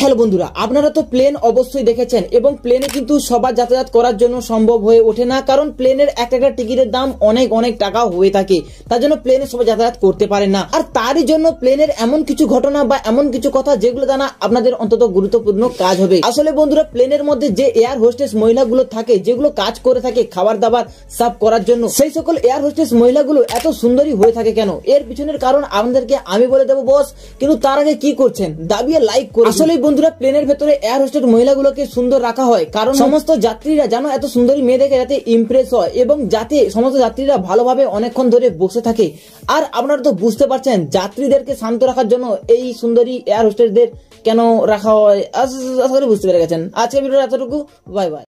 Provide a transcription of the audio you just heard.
Hello বন্ধুরা, আপনারা তো প্লেন অবশ্যই দেখেছেন এবং প্লেনে কিন্তু সবার যাতায়াত করার জন্য সম্ভব হয়ে ওঠে না, কারণ প্লেনের এক একটা টিকিটের দাম অনেক অনেক টাকা হয়ে থাকে। তার জন্য প্লেনে সবাই যাতায়াত করতে পারে না। আর তারই জন্য প্লেনের এমন কিছু ঘটনা বা এমন কিছু কথা যেগুলো জানা আপনাদের অন্তত গুরুত্বপূর্ণ কাজ হবে। আসলে বন্ধুরা প্লেনের মধ্যে যে এয়ার হোস্টেস মহিলাগুলো থাকে, যেগুলো কাজ করে থাকে খাবার দাবার সার্ভ করার জন্য, সেই সকল এয়ার হোস্টেস মহিলাগুলো এত সুন্দরী হয়ে থাকে কেন? এর পিছনের কারণ আপনাদেরকে আমি বলে দেবো বস কিন্তু তার আগে কি করছেন? দাবিয়ে লাইক করে আসলে বন্ধুরা প্লেনের ভেতরে এয়ার হোস্টেস মহিলাগুলোকে সুন্দর রাখা হয়। কারণ সমস্ত যাত্রীরা যেন এত সুন্দরী মেয়ে দেখে যাতে ইমপ্রেস হয় এবং যাতে সমস্ত যাত্রীরা ভালোভাবে অনেকক্ষণ ধরে বসে থাকে। আর আপনারা তো বুঝতে পারছেন যাত্রীদেরকে শান্ত রাখার জন্য এই সুন্দরী এয়ার হোস্টেলদের কেন রাখা হয়? আশা করি বুঝতে পেরে গেছেন। আজকে ভিডিওটা এতটুকু। Bye bye.